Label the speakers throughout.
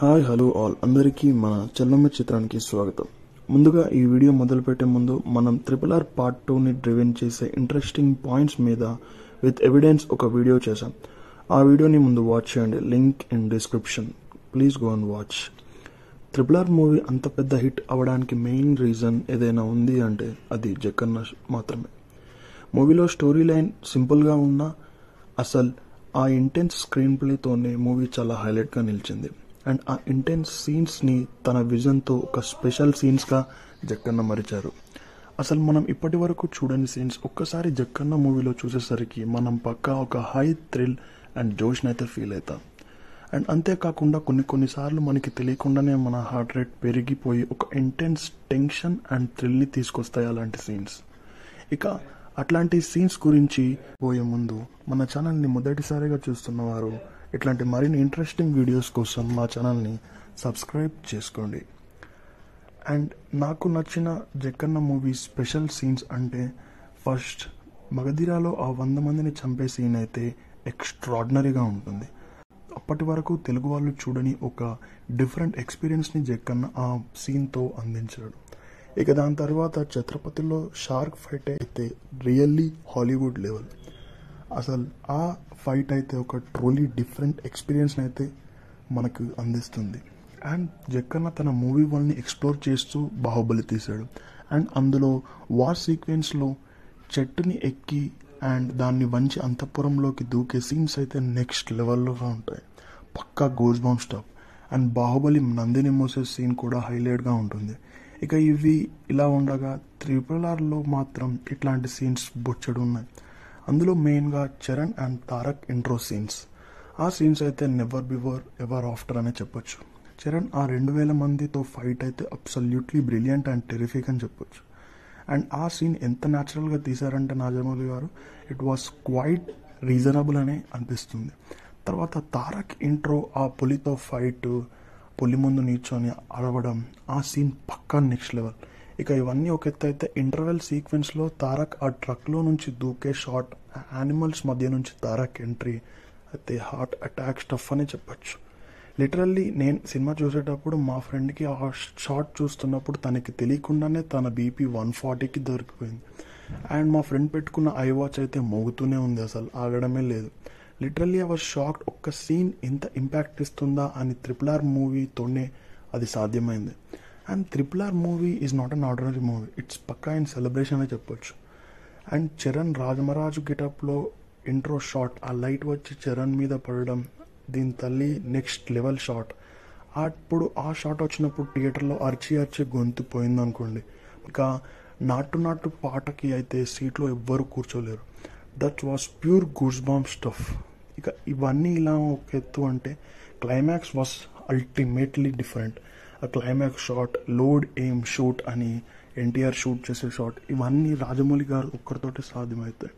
Speaker 1: Hi hello all. అందరికీ మన చెల్లమ్మ చిత్రానికి స్వాగతం. ముందుగా ఈ వీడియో మొదలుపెట్టే ముందు మనం ట్రిపుల్ ఆర్ పార్ట్ టూని డ్రివెన్ చేసే ఇంట్రెస్టింగ్ పాయింట్స్ మీద విత్ ఎవిడెన్స్ ఒక వీడియో చేశాం. ఆ వీడియోని ముందు వాచ్ చేయండి. Link in description please go and watch triple R movie అంత పెద్ద హిట్ అవడానికి మెయిన్ రీజన్ ఏదైనా ఉంది అంటే అది జక్కన్న మాత్రమే. మూవీలో స్టోరీ లైన్ సింపుల్గా ఉన్నా అసలు ఆ ఇంటెన్స్ స్క్రీన్ ప్లేతోనే మూవీ చాలా హైలైట్గా నిలిచింది. అండ్ ఆ ఇంటెన్స్ సీన్స్ని తన విజన్తో ఒక స్పెషల్ సీన్స్గా జక్కన్న మరిచారు. అసలు మనం ఇప్పటి వరకు చూడని సీన్స్ ఒక్కసారి జక్కన్న మూవీలో చూసేసరికి మనం పక్కా ఒక హై థ్రిల్ అండ్ జోష్ని అయితే ఫీల్ అవుతాం. అండ్ అంతేకాకుండా కొన్ని కొన్నిసార్లు మనకి తెలియకుండానే మన హార్ట్ రేట్ పెరిగిపోయి ఒక ఇంటెన్స్ టెన్షన్ అండ్ థ్రిల్ని తీసుకొస్తాయి అలాంటి సీన్స్ ఇక అట్లాంటి సీన్స్ గురించి పోయే ముందు మన ఛానల్ని మొదటిసారిగా చూస్తున్నవారు ఇట్లాంటి మరిన్ని ఇంట్రెస్టింగ్ వీడియోస్ కోసం మా ఛానల్ని సబ్స్క్రైబ్ చేసుకోండి. అండ్ నాకు నచ్చిన జక్కన్న మూవీ స్పెషల్ సీన్స్ అంటే ఫస్ట్ మగధిరాలో ఆ వంద మందిని చంపే సీన్ అయితే ఎక్స్ట్రాడినరీగా ఉంటుంది. అప్పటి వరకు తెలుగు వాళ్ళు చూడని ఒక డిఫరెంట్ ఎక్స్పీరియన్స్ని జక్కన్న ఆ సీన్తో అందించాడు. ఇక దాని తర్వాత ఛత్రపతిలో షార్క్ ఫైట్ అయితే రియల్లీ హాలీవుడ్ లెవెల్. అసలు ఆ ఫైట్ అయితే ఒక ట్రోలీ డిఫరెంట్ ఎక్స్పీరియన్స్ అయితే మనకు అందిస్తుంది. అండ్ జక్కన్న తన మూవీ వాళ్ళని ఎక్స్ప్లోర్ చేస్తూ బాహుబలి తీశాడు. అండ్ అందులో వార్ సీక్వెన్స్లో చెట్టుని ఎక్కి అండ్ దాన్ని వంచి అంతఃపురంలోకి దూకే సీన్స్ అయితే నెక్స్ట్ లెవెల్లోగా ఉంటాయి. పక్కా goosebumps stuff and Baahubali నందిని మోసే సీన్ కూడా హైలైట్గా ఉంటుంది. ఇక ఇవి ఇలా ఉండగా త్రిపుల్ ఆర్లో మాత్రం ఇట్లాంటి సీన్స్ బొచ్చడు ఉన్నాయి. అందులో మెయిన్గా Charan and Tarak intro scenes ఆ సీన్స్ అయితే నెవర్ బిఫోర్ ఎవర్ ఆఫ్టర్ అనే చెప్పొచ్చు. చరణ్ ఆ రెండు వేల మందితో ఫైట్ అయితే అబ్సల్యూట్లీ బ్రిలియంట్ అండ్ టెరిఫిక్ అని చెప్పొచ్చు. అండ్ ఆ సీన్ ఎంత న్యాచురల్గా తీశారంటే నాజమౌలి గారు ఇట్ వాస్ క్వైట్ రీజనబుల్ అనే అనిపిస్తుంది. తర్వాత తారక్ ఇంట్రో ఆ పులితో ఫైట్ పులి ముందు నిల్చొని అరవడం ఆ సీన్ పక్కా నెక్స్ట్ లెవెల్ ఇక ఇవన్నీ ఒక ఎత్తు అయితే ఇంటర్వెల్ సీక్వెన్స్లో తారక్ ఆ ట్రక్లో నుంచి దూకే షాట్ యానిమల్స్ మధ్య నుంచి తారక్ ఎంట్రీ అయితే హార్ట్ అటాక్ స్టఫ్ అని చెప్పచ్చు. లిటరల్లీ నేను సినిమా చూసేటప్పుడు మా ఫ్రెండ్కి ఆ షాట్ చూస్తున్నప్పుడు తనకి తెలియకుండానే తన బీపీ వన్ ఫార్టీకి దొరికిపోయింది. అండ్ మా ఫ్రెండ్ పెట్టుకున్న ఐ వాచ్ అయితే మోగుతూనే ఉంది అసలు ఆగడమే లేదు. లిటరల్లీ అవర్ షాక్ ఒక్క సీన్ ఇంత ఇంపాక్ట్ ఇస్తుందా అని త్రిపుల్ ఆర్ మూవీతోనే అది సాధ్యమైంది. And triple R movie is not an ordinary movie it's Pakka and celebration అని చెప్పొచ్చు. అండ్ చరణ్ రాజమరాజు గెటప్లో ఇంట్రో షాట్ ఆ లైట్ వచ్చి చరణ్ మీద పడడం దీని తల్లి నెక్స్ట్ లెవెల్ షాట్ అప్పుడు ఆ షాట్ వచ్చినప్పుడు థియేటర్లో అరిచి అరిచి గొంతు పోయింది అనుకోండి. ఇక నాటు నాటు పాటకి అయితే సీట్లో ఎవ్వరు కూర్చోలేరు. That was pure goosebumps stuff ఇక ఇవన్నీ ఇలా ఒక ఎత్తు అంటే climax was ultimately different climax shot load aim shoot అని ఎన్టీఆర్ షూట్ చేసే షాట్ ఇవన్నీ రాజమౌళి గారు ఒక్కరితోటి సాధ్యమవుతాయి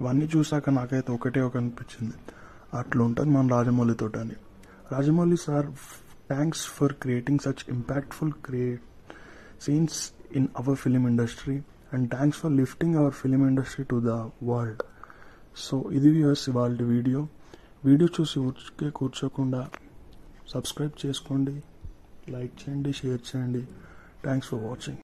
Speaker 1: ఇవన్నీ చూసాక నాకైతే ఒకటే ఒక అనిపించింది. అట్లా ఉంటుంది మన రాజమౌళితో అని. Rajamouli sir thanks for creating such impactful create scenes in our film industry and thanks for lifting our film industry to the world so ఇది వ్యూస్ ఇవాళ వీడియో వీడియో చూసి ఊరికే కూర్చోకుండా సబ్స్క్రైబ్ చేసుకోండి. లైక్ చేయండి షేర్ చేయండి థ్యాంక్స్ ఫర్ వాచింగ్